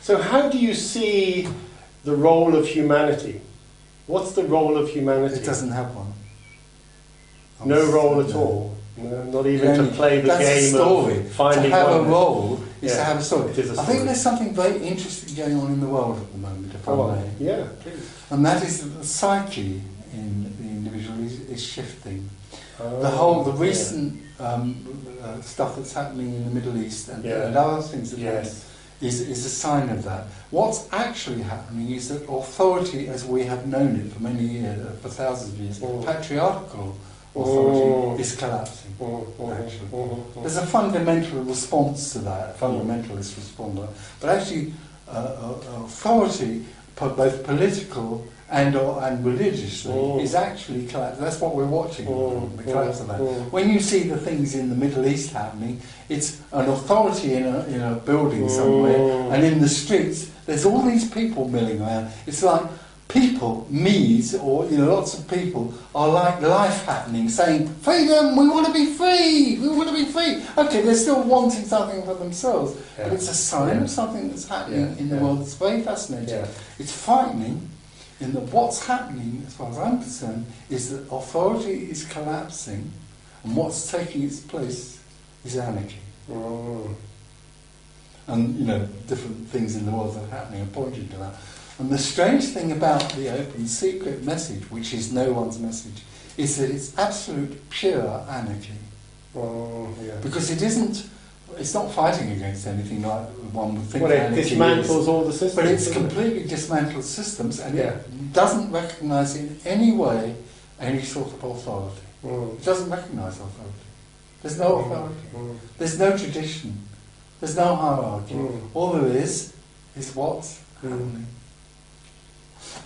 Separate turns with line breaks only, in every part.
So, how do you see the role of humanity? What's the role of humanity?
It doesn't have one.
No role at
No.
all. No, not even
Only-
to play the
that's a
game
story.
of finding
to have a role is
Yeah,
to have a story.
a
I think there's something very interesting going on in the world at the moment, if I may.
Yeah, please.
And that is that the psyche in the individual is, is shifting. The
Oh,
whole, the
yeah.
recent um, uh, stuff that's happening in the Middle East and,
Yeah.
and other things that
Yes.
Is, is a sign of that. What's actually happening is that authority, as we have known it for many years, for thousands of years,
Mm.
patriarchal authority
Mm.
is collapsing.
Mm,
Actually. There's a fundamental response to that, a fundamentalist response. But actually, uh, uh, authority, both political and or, and religiously,
Mm.
is actually collapsing. That's what we're watching,
Mm,
the collapse of that.
mm.
When you see the things in the Middle East happening, it's an authority in a, in a building somewhere,
Mm.
and in the streets, there's all these people milling around. It's like people, me's, or you know, lots of people are like life happening, saying, "Freedom! We want to be free! We want to be free!" Okay, they're still wanting something for themselves, but it's a sign
Yeah.
of something that's happening
Yeah,
in the
yeah.
world. It's very fascinating.
Yeah.
It's frightening. In that what's happening, as far as I'm concerned, is that authority is collapsing, and what's taking its place is anarchy. And you know, different things in the world that are happening are pointing to that. And the strange thing about the open secret message, which is no one's message, is that it's absolute pure anarchy.
Mm, yeah.
Because it isn't, it's not fighting against anything like one would think
Well, it dismantles
is.
all the systems.
But it's
doesn't it?
completely dismantled systems and
Yeah.
it doesn't recognise in any way any sort of authority.
Mm.
It doesn't recognise authority. There's no authority.
Mm.
There's no tradition. There's no hierarchy.
Mm.
All there is is what's
Mm.
happening.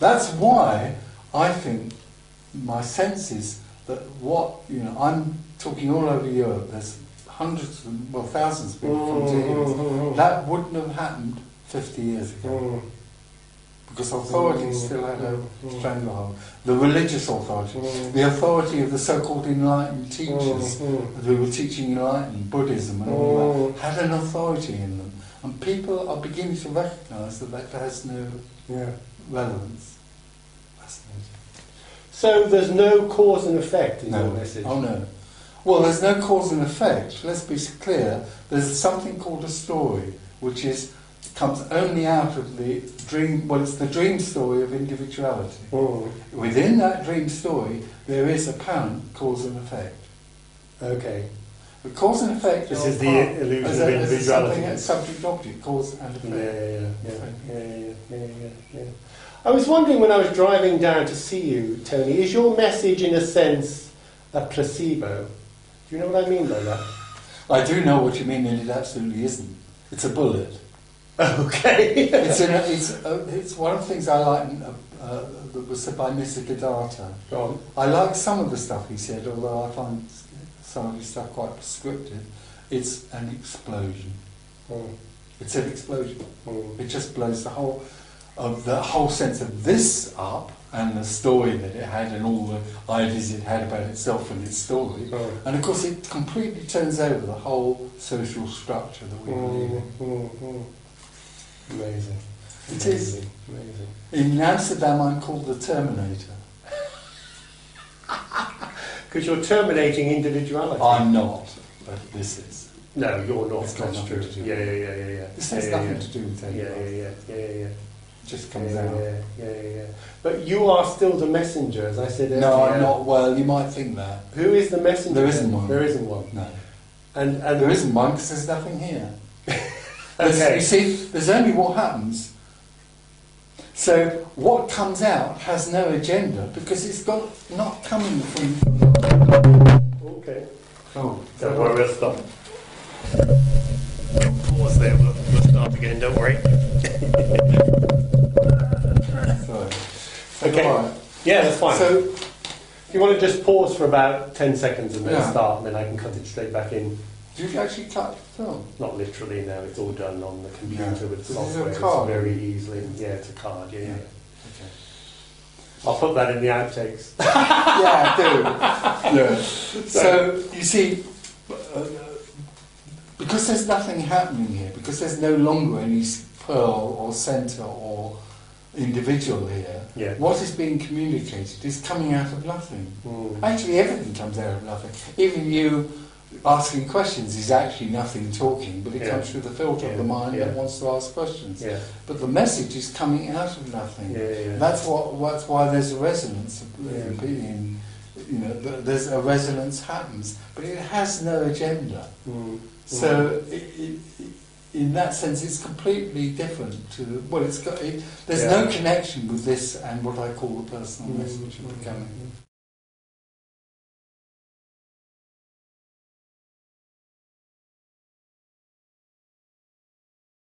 That's why I think my sense is that what you know I'm talking all over Europe. There's hundreds, of, well, thousands of people come to hear this.
Mm.
That wouldn't have happened 50 years ago
Mm.
because authority
Mm.
still had a
Mm.
stranglehold. The religious authority,
Mm.
the authority of the so-called enlightened teachers
Mm.
who were teaching enlightenment Buddhism and all
Mm.
that had an authority in them, and people are beginning to recognise that that has no
Yeah.
relevance. Fascinating.
So there's no cause and effect in
No.
your message.
Oh no. Well, there's no cause and effect. Let's be clear. There's something called a story, which is comes only out of the dream. Well, it's the dream story of individuality.
Mm.
Within that dream story, there is apparent cause and effect.
Okay.
The cause and effect.
This is the illusion of individuality.
Something, subject object, cause and effect.
yeah, yeah, yeah, yeah, yeah, yeah, yeah, yeah. I was wondering when I was driving down to see you, Tony, is your message in a sense a placebo? Do you know what I mean by that?
I do know what you mean, and it absolutely isn't. It's a bullet.
Okay.
it's, it's, uh it's one of the things I like uh, uh, that was said by Nisargadatta.
Go on.
I like some of the stuff he said, although I find some of his stuff quite prescriptive. It's an explosion.
Mm,
It's an explosion.
mm,
It just blows the whole of the whole sense of this up and the story that it had and all the ideas it had about itself and its story. And of course, it completely turns over the whole social structure that we believe
mm,
in.
mm, mm. Amazing.
It is.
Amazing. Amazing.
In Amsterdam, I'm called the Terminator.
Because you're terminating individuality.
I'm not, but this is.
no, you're not.
It's
That's true. Yeah, yeah, yeah, yeah, yeah.
This has
yeah,
nothing
yeah.
to do with anything.
yeah, yeah, yeah, yeah, yeah.
It just
Yeah,
comes
yeah,
out.
yeah, yeah, yeah, yeah. But you are still the messenger, as I said earlier.
No, I'm not. Well, you might think that.
Who is the messenger?
There isn't one.
There isn't one.
No.
And and
There isn't one because there's nothing here. There's-
Okay.
You see, there's only what happens. So what comes out has no agenda because it's got not coming from.
Okay.
Oh,
Don't worry, we'll stop. Pause there. We'll, we'll start again. Don't worry. Okay.
Right.
Yeah, that's fine.
So
if you want to just pause for about ten seconds and then
Yeah.
start, and then I can cut it straight back in.
do you actually cut the film?
Not literally now. It's all done on the computer
Yeah.
with
This is a
software.
card.
It's very easily. Yeah, it's a card. Yeah, yeah.
Okay.
I'll put that in the outtakes.
yeah, I do. Yeah. So you see, uh, because there's nothing happening here, because there's no longer any pearl or centre or individual here.
Yeah.
What is being communicated is coming out of nothing.
Mm.
Actually, everything comes out of nothing. Even you asking questions is actually nothing talking, but it
Yeah.
comes through the filter of the mind
Yeah.
that wants to ask questions.
Yeah.
But the message is coming out of nothing.
Yeah, yeah.
That's what. That's why there's a resonance. In,
Yeah.
in, you know, there's a resonance happens, but it has no agenda.
Mm.
So, i i in that sense, it's completely different to well, it's got. It, there's
Yeah.
no connection with this and what I call the personal
Mm.
message of becoming.